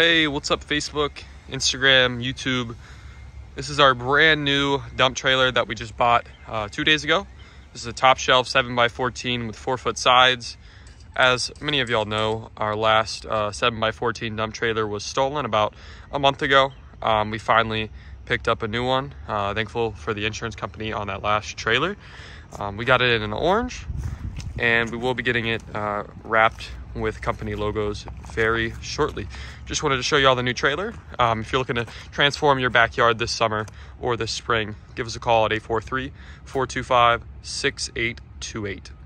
Hey, what's up Facebook, Instagram, YouTube? This is our brand new dump trailer that we just bought uh, two days ago. This is a top shelf 7x14 with four foot sides. As many of y'all know, our last uh, 7x14 dump trailer was stolen about a month ago. Um, we finally picked up a new one. Uh, thankful for the insurance company on that last trailer. Um, we got it in an orange and we will be getting it uh, wrapped with company logos very shortly. Just wanted to show you all the new trailer. Um, if you're looking to transform your backyard this summer or this spring, give us a call at 843 425 6828.